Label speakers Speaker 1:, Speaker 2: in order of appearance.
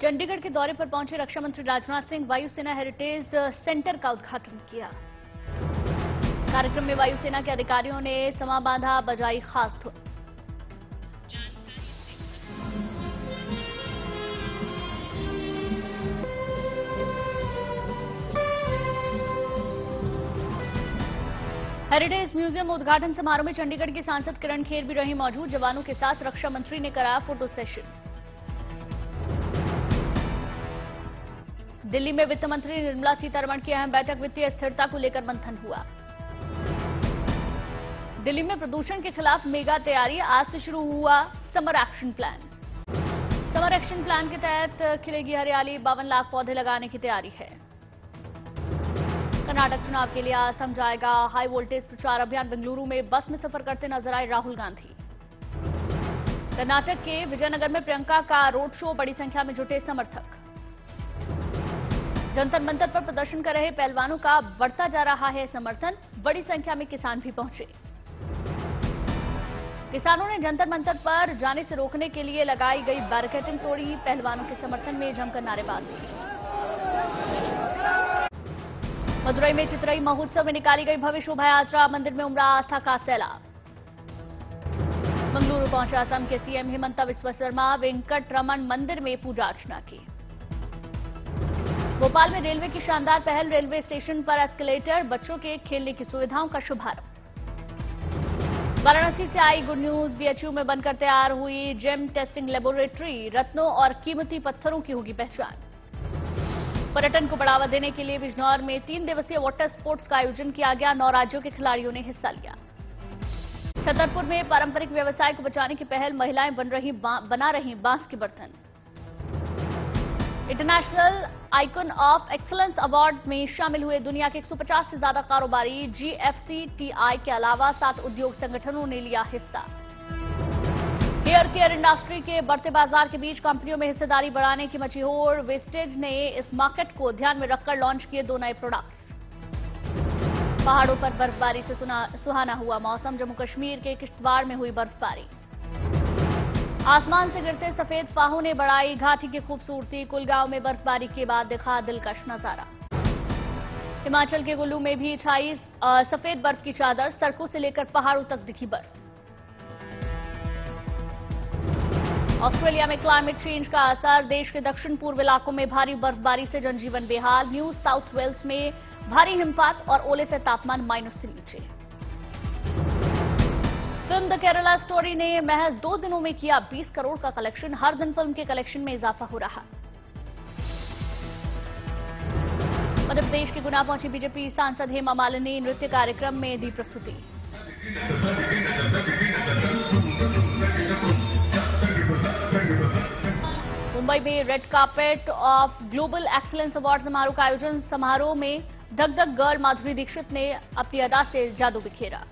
Speaker 1: चंडीगढ़ के दौरे पर पहुँचे रक्षा मंत्री राजनाथ सिंह वायुसेना हेरिटेज सेंटर का उद्घाटन किया। कार्यक्रम में वायुसेना के अधिकारियों ने समा बांधा, बजाई खास धुन हेरिटेज म्यूज़ियम उद्घाटन समारोह में चंडीगढ़ के सांसद किरण खेर भी रही मौजूद। जवानों के साथ रक्षा मंत्री ने कराया फ़ोटो सेशन। दिल्ली में वित्त मंत्री निर्मला सीतारमण की अहम बैठक वित्तीय स्थिरता को लेकर मंथन हुआ। दिल्ली में प्रदूषण के खिलाफ मेगा तैयारी आज से शुरू हुआ summer action plan. Summer action plan के तहत खिलेगी हरियाली, बावन लाख पौधे लगाने की तैयारी है। कर्नाटक चुनाव के लिए असम जाएगा। हाई वोल्टेज प्रचार अभियान बेंगलुरु में बस में सफ़र करते नज़र आए राहुल गांधी। कर्नाटक के विजयनगर में प्रियंका का रोड शो, बड़ी संख्या में जुटे समर्थक। जंतर मंतर पर प्रदर्शन कर रहे पहलवानों का बढ़ता जा रहा है समर्थन। बड़ी संख्या में किसान भी पहुँचे। किसानों ने जंतर मंतर पर जाने से रोकने के लिए लगाई गई बैरिकेटिंग तोड़ी, पहलवानों के समर्थन में जमकर नारेबाजी। मदुरई में चित्रई महोत्सव में निकाली गई भव्य शोभा यात्रा मंदिर में उमड़ा आस्था का सैलाब। मंगलुरु पहुँचे असम के सीएम हेमंत विश्व शर्मा वेंकट रमन मंदिर में पूजा अर्चना की। भोपाल में रेलवे की शानदार पहल, रेलवे स्टेशन पर एस्केलेटर, बच्चों के खेलने की सुविधाओं का शुभारंभ। वाराणसी से आई गुड न्यूज़ बीएचयू में बनकर तैयार हुई जेम टेस्टिंग लेबोरेटरी रत्नों और कीमती पत्थरों की होगी पहचान। पर्यटन को बढ़ावा देने के लिए बिजनौर में तीन दिवसीय वाटर स्पोर्ट्स का आयोजन किया गया, नौ राज्यों के खिलाड़ियों ने हिस्सा लिया। छतरपुर में पारंपरिक व्यवसाय को बचाने की पहल, महिलाएँ बन रही बना रही बाँस के बर्तन। International icon of excellence award में शामिल हुए दुनिया के 150 से ज़्यादा कारोबारी जीएफसीटीआई के अलावा सात उद्योग संगठनों ने लिया हिस्सा। हेयर केयर इंडस्ट्री के बढ़ते बाज़ार के बीच कंपनियों में हिस्सेदारी बढ़ाने की मची होड़ वेस्टेज ने इस मार्केट को ध्यान में रखकर लॉन्च किए दो नए प्रोडक्ट्स पहाड़ों पर बर्फबारी से सुहाना हुआ मौसम जम्मू कश्मीर के किश्तवाड़ में हुई बर्फबारी। आसमान से गिरते सफ़ेद फाहों ने बढ़ाई घाटी की खूबसूरती। कुलगांव में बर्फबारी के बाद दिखा दिलकश नज़ारा। हिमाचल के कुल्लू में भी छाई सफ़ेद बर्फ़ की चादर सड़कों से लेकर पहाड़ों तक दिखी बर्फ़। ऑस्ट्रेलिया में क्लाइमेट चेंज का असर, देश के दक्षिण पूर्व इलाकों में भारी बर्फबारी से जनजीवन बेहाल। न्यू साउथ वेल्स में भारी हिमपात और ओले से तापमान माइनस से नीचे। फ़िल्म द केरला स्टोरी ने महज दो दिनों में किया 20 करोड़ का कलेक्शन। हर दिन फ़िल्म के कलेक्शन में इजाफा हो रहा। मध्य प्रदेश के गुना पहुँची बीजेपी सांसद हेमा मालिनी। नृत्य कार्यक्रम में दी प्रस्तुति। मुंबई में red carpet of global excellence award समारोह का आयोजन। समारोह में धक धक गर्ल माधुरी दीक्षित ने अपनी अदा से जादू बिखेरा।